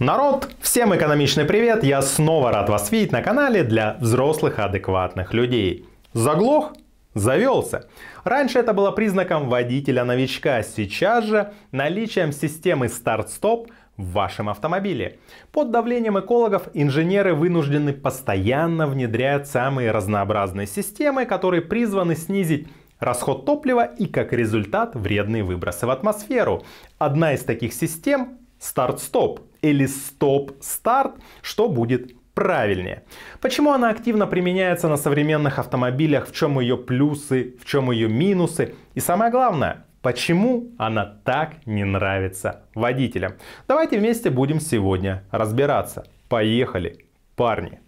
Народ, всем экономичный привет! Я снова рад вас видеть на канале для взрослых адекватных людей. Заглох? Завелся. Раньше это было признаком водителя-новичка, сейчас же наличием системы старт-стоп в вашем автомобиле. Под давлением экологов инженеры вынуждены постоянно внедрять самые разнообразные системы, которые призваны снизить расход топлива и как результат вредные выбросы в атмосферу. Одна из таких систем старт-стоп или стоп-старт, что будет правильнее. Почему она активно применяется на современных автомобилях, в чем ее плюсы, в чем ее минусы и самое главное, почему она так не нравится водителям. Давайте вместе будем сегодня разбираться. Поехали, парни!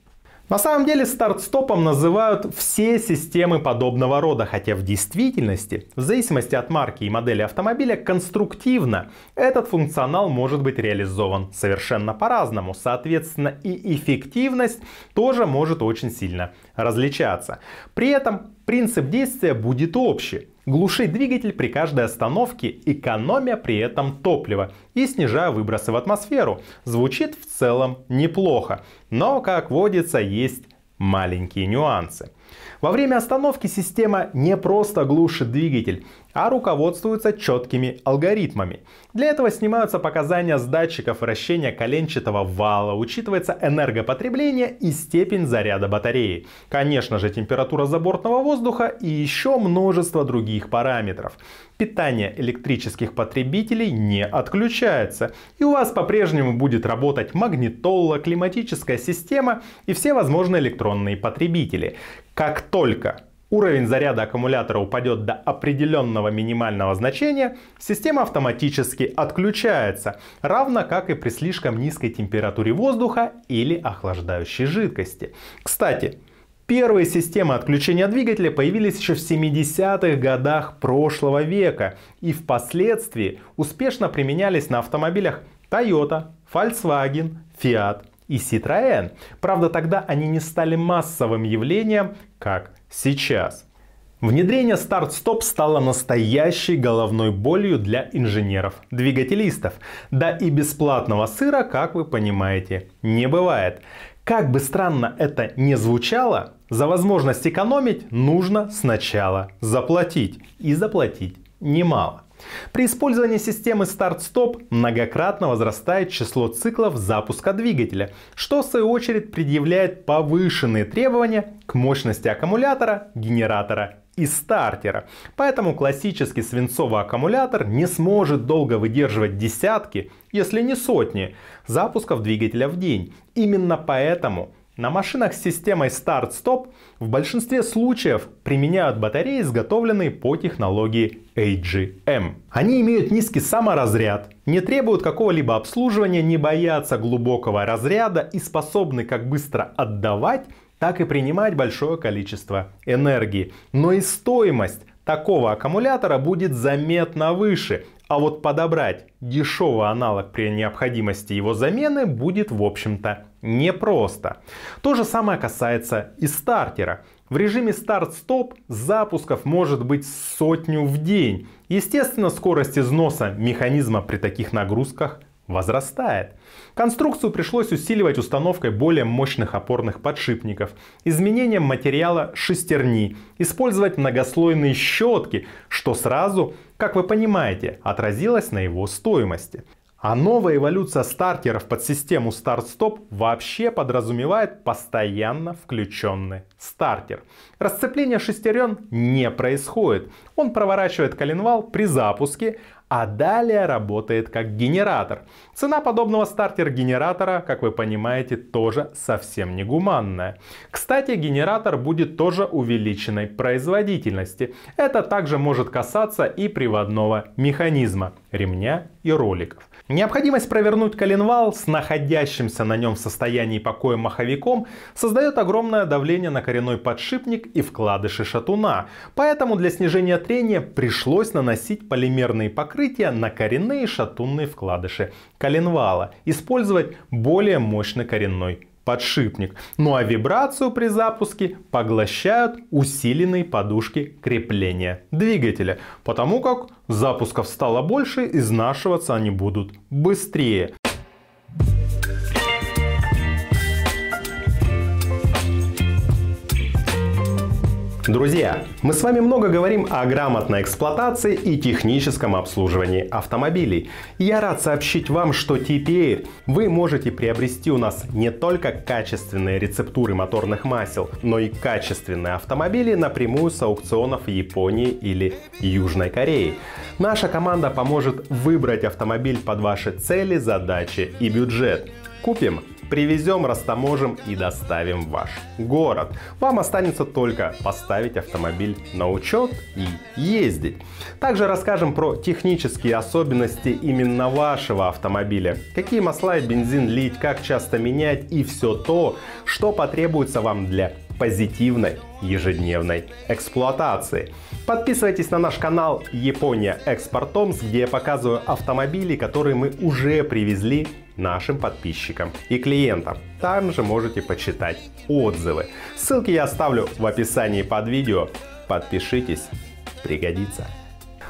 На самом деле старт-стопом называют все системы подобного рода, хотя в действительности, в зависимости от марки и модели автомобиля, конструктивно этот функционал может быть реализован совершенно по-разному. Соответственно и эффективность тоже может очень сильно различаться. При этом принцип действия будет общий глушить двигатель при каждой остановке, экономя при этом топливо и снижая выбросы в атмосферу. Звучит в целом неплохо, но, как водится, есть маленькие нюансы. Во время остановки система не просто глушит двигатель, а руководствуется четкими алгоритмами. Для этого снимаются показания с датчиков вращения коленчатого вала, учитывается энергопотребление и степень заряда батареи. Конечно же температура забортного воздуха и еще множество других параметров. Питание электрических потребителей не отключается. И у вас по-прежнему будет работать магнитола, климатическая система и все возможные электронные потребители. Как только уровень заряда аккумулятора упадет до определенного минимального значения, система автоматически отключается, равно как и при слишком низкой температуре воздуха или охлаждающей жидкости. Кстати, Первые системы отключения двигателя появились еще в 70-х годах прошлого века и впоследствии успешно применялись на автомобилях Toyota, Volkswagen, Fiat и Citroën. Правда, тогда они не стали массовым явлением, как сейчас. Внедрение старт-стоп стало настоящей головной болью для инженеров-двигателистов. Да и бесплатного сыра, как вы понимаете, не бывает. Как бы странно это ни звучало, за возможность экономить нужно сначала заплатить. И заплатить немало. При использовании системы старт-стоп многократно возрастает число циклов запуска двигателя, что в свою очередь предъявляет повышенные требования к мощности аккумулятора, генератора и стартера. Поэтому классический свинцовый аккумулятор не сможет долго выдерживать десятки, если не сотни, запусков двигателя в день. Именно поэтому на машинах с системой старт-стоп в большинстве случаев применяют батареи, изготовленные по технологии AGM. Они имеют низкий саморазряд, не требуют какого-либо обслуживания, не боятся глубокого разряда и способны как быстро отдавать, так и принимать большое количество энергии. Но и стоимость такого аккумулятора будет заметно выше, а вот подобрать дешевый аналог при необходимости его замены будет в общем-то непросто. То же самое касается и стартера. В режиме старт-стоп запусков может быть сотню в день. Естественно, скорость износа механизма при таких нагрузках возрастает. Конструкцию пришлось усиливать установкой более мощных опорных подшипников, изменением материала шестерни, использовать многослойные щетки, что сразу, как вы понимаете, отразилось на его стоимости. А новая эволюция стартеров под систему старт-стоп вообще подразумевает постоянно включенный стартер. Расцепление шестерен не происходит. Он проворачивает коленвал при запуске, а далее работает как генератор. Цена подобного стартер-генератора, как вы понимаете, тоже совсем не гуманная. Кстати, генератор будет тоже увеличенной производительности. Это также может касаться и приводного механизма, ремня и роликов. Необходимость провернуть коленвал с находящимся на нем в состоянии покоя маховиком создает огромное давление на коренной подшипник и вкладыши шатуна. Поэтому для снижения трения пришлось наносить полимерные покрытия на коренные шатунные вкладыши коленвала, использовать более мощный коренной подшипник. Ну а вибрацию при запуске поглощают усиленные подушки крепления двигателя, потому как запусков стало больше, изнашиваться они будут быстрее. Друзья, мы с вами много говорим о грамотной эксплуатации и техническом обслуживании автомобилей. Я рад сообщить вам, что теперь вы можете приобрести у нас не только качественные рецептуры моторных масел, но и качественные автомобили напрямую с аукционов Японии или Южной Кореи. Наша команда поможет выбрать автомобиль под ваши цели, задачи и бюджет. Купим Привезем, растаможим и доставим в ваш город. Вам останется только поставить автомобиль на учет и ездить. Также расскажем про технические особенности именно вашего автомобиля. Какие масла и бензин лить, как часто менять и все то, что потребуется вам для позитивной ежедневной эксплуатации. Подписывайтесь на наш канал Япония Экспортомс, где я показываю автомобили, которые мы уже привезли нашим подписчикам и клиентам. Там же можете почитать отзывы. Ссылки я оставлю в описании под видео. Подпишитесь, пригодится.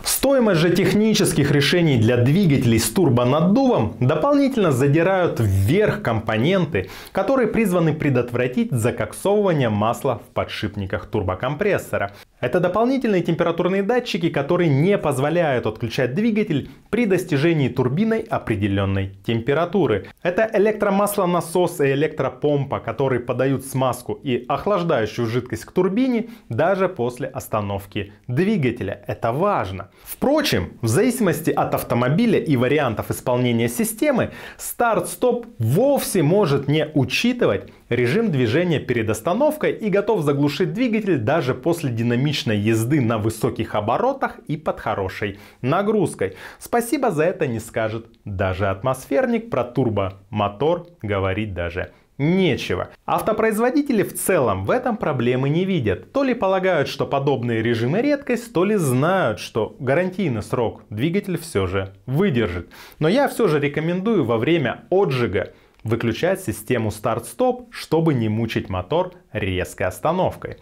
Стоимость же технических решений для двигателей с турбонаддувом дополнительно задирают вверх компоненты, которые призваны предотвратить закоксовывание масла в подшипниках турбокомпрессора. Это дополнительные температурные датчики, которые не позволяют отключать двигатель при достижении турбиной определенной температуры. Это электромаслонасос и электропомпа, которые подают смазку и охлаждающую жидкость к турбине даже после остановки двигателя. Это важно. Впрочем, в зависимости от автомобиля и вариантов исполнения системы, старт-стоп вовсе может не учитывать режим движения перед остановкой и готов заглушить двигатель даже после динамичной езды на высоких оборотах и под хорошей нагрузкой. Спасибо за это не скажет даже атмосферник, про турбомотор говорить даже нечего. Автопроизводители в целом в этом проблемы не видят. То ли полагают, что подобные режимы редкость, то ли знают, что гарантийный срок двигатель все же выдержит. Но я все же рекомендую во время отжига выключать систему старт-стоп, чтобы не мучить мотор резкой остановкой.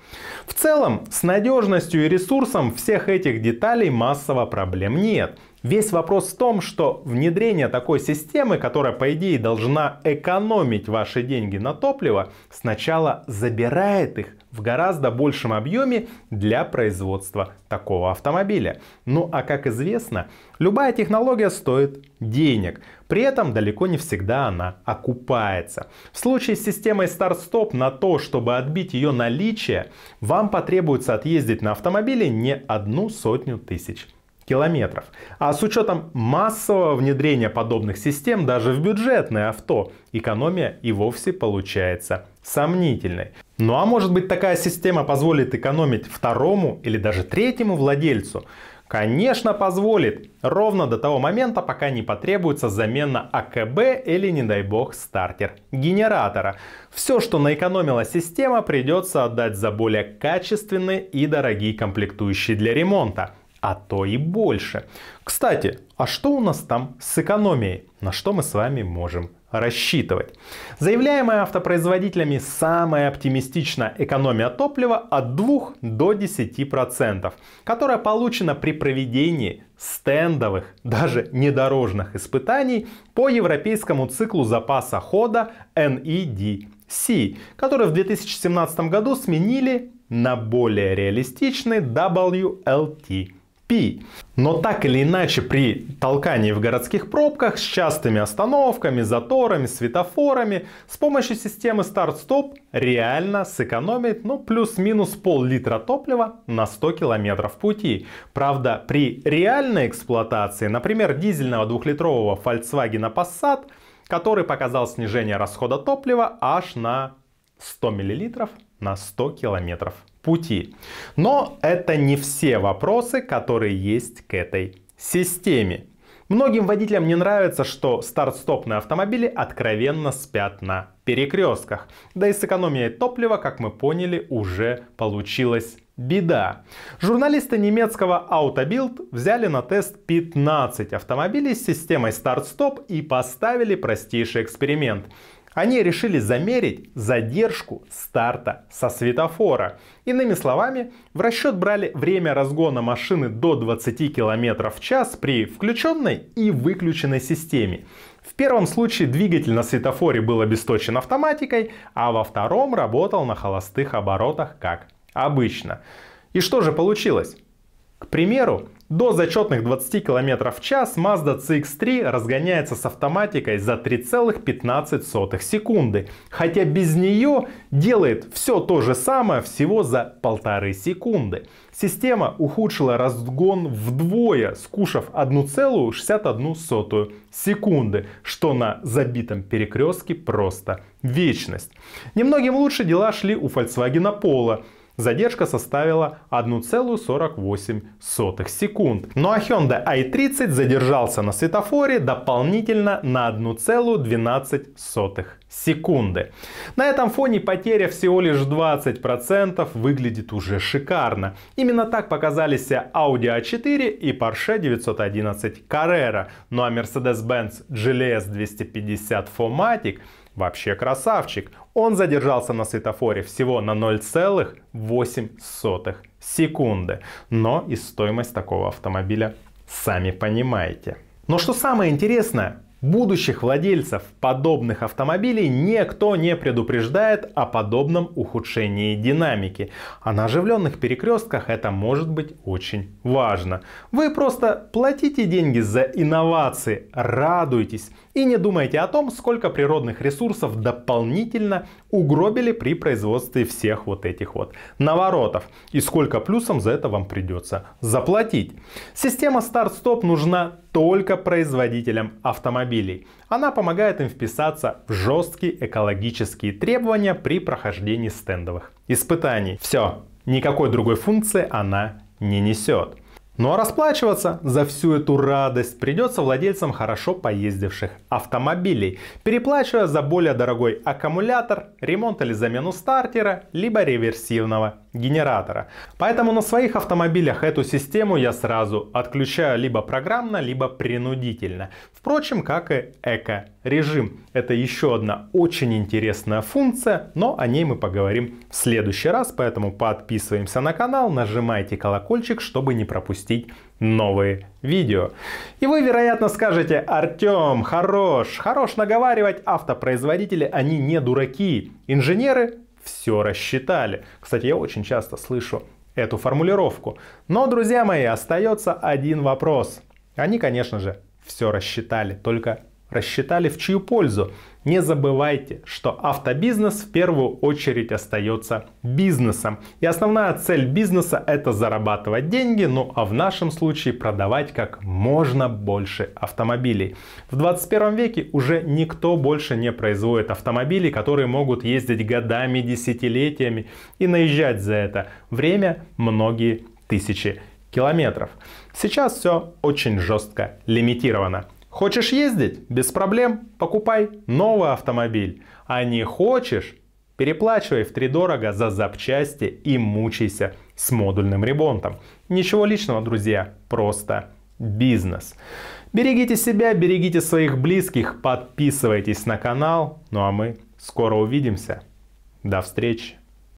В целом, с надежностью и ресурсом всех этих деталей массово проблем нет. Весь вопрос в том, что внедрение такой системы, которая по идее должна экономить ваши деньги на топливо, сначала забирает их в гораздо большем объеме для производства такого автомобиля. Ну а как известно, любая технология стоит денег. При этом далеко не всегда она окупается. В случае с системой старт-стоп на то, чтобы отбить ее наличие, вам потребуется отъездить на автомобиле не одну сотню тысяч километров. А с учетом массового внедрения подобных систем даже в бюджетное авто, экономия и вовсе получается сомнительной. Ну а может быть такая система позволит экономить второму или даже третьему владельцу? Конечно позволит, ровно до того момента, пока не потребуется замена АКБ или, не дай бог, стартер генератора. Все, что наэкономила система, придется отдать за более качественные и дорогие комплектующие для ремонта а то и больше. Кстати, а что у нас там с экономией? На что мы с вами можем рассчитывать? Заявляемая автопроизводителями самая оптимистичная экономия топлива от 2 до 10%, которая получена при проведении стендовых, даже недорожных испытаний по европейскому циклу запаса хода NEDC, который в 2017 году сменили на более реалистичный WLT P. Но так или иначе при толкании в городских пробках с частыми остановками, заторами, светофорами с помощью системы старт-стоп реально сэкономит ну плюс-минус пол-литра топлива на 100 километров пути. Правда при реальной эксплуатации, например дизельного двухлитрового Volkswagen Passat, который показал снижение расхода топлива аж на 100 мл на 100 километров пути. Но это не все вопросы, которые есть к этой системе. Многим водителям не нравится, что старт-стопные автомобили откровенно спят на перекрестках. Да и с экономией топлива, как мы поняли, уже получилась беда. Журналисты немецкого Autobild взяли на тест 15 автомобилей с системой старт-стоп и поставили простейший эксперимент. Они решили замерить задержку старта со светофора. Иными словами, в расчет брали время разгона машины до 20 км в час при включенной и выключенной системе. В первом случае двигатель на светофоре был обесточен автоматикой, а во втором работал на холостых оборотах как обычно. И что же получилось? К примеру, до зачетных 20 км в час Mazda CX-3 разгоняется с автоматикой за 3,15 секунды, хотя без нее делает все то же самое всего за полторы секунды. Система ухудшила разгон вдвое, скушав 1,61 секунды, что на забитом перекрестке просто вечность. Немногим лучше дела шли у Volkswagen Polo, Задержка составила 1,48 секунд. Ну а Hyundai i30 задержался на светофоре дополнительно на 1,12 секунды. На этом фоне потеря всего лишь 20% выглядит уже шикарно. Именно так показались Audi A4 и Porsche 911 Carrera. Ну а Mercedes-Benz GLS 250 Fomatic Вообще красавчик. Он задержался на светофоре всего на 0,8 секунды. Но и стоимость такого автомобиля сами понимаете. Но что самое интересное, Будущих владельцев подобных автомобилей никто не предупреждает о подобном ухудшении динамики. А на оживленных перекрестках это может быть очень важно. Вы просто платите деньги за инновации, радуйтесь и не думайте о том, сколько природных ресурсов дополнительно угробили при производстве всех вот этих вот наворотов. И сколько плюсом за это вам придется заплатить. Система старт-стоп нужна только производителям автомобилей. Она помогает им вписаться в жесткие экологические требования при прохождении стендовых испытаний. Все, никакой другой функции она не несет. Ну а расплачиваться за всю эту радость придется владельцам хорошо поездивших автомобилей, переплачивая за более дорогой аккумулятор, ремонт или замену стартера, либо реверсивного генератора. Поэтому на своих автомобилях эту систему я сразу отключаю либо программно, либо принудительно. Впрочем, как и эко-режим. Это еще одна очень интересная функция, но о ней мы поговорим в следующий раз. Поэтому подписываемся на канал, нажимайте колокольчик, чтобы не пропустить новые видео. И вы, вероятно, скажете, Артем, хорош, хорош наговаривать, автопроизводители, они не дураки. Инженеры все рассчитали. Кстати, я очень часто слышу эту формулировку. Но, друзья мои, остается один вопрос. Они, конечно же, все рассчитали, только рассчитали в чью пользу. Не забывайте, что автобизнес в первую очередь остается бизнесом. И основная цель бизнеса это зарабатывать деньги, ну а в нашем случае продавать как можно больше автомобилей. В 21 веке уже никто больше не производит автомобили, которые могут ездить годами, десятилетиями и наезжать за это время многие тысячи километров. Сейчас все очень жестко лимитировано. Хочешь ездить? Без проблем. Покупай новый автомобиль. А не хочешь? Переплачивай в три дорого за запчасти и мучайся с модульным ремонтом. Ничего личного, друзья, просто бизнес. Берегите себя, берегите своих близких, подписывайтесь на канал. Ну а мы скоро увидимся. До встречи.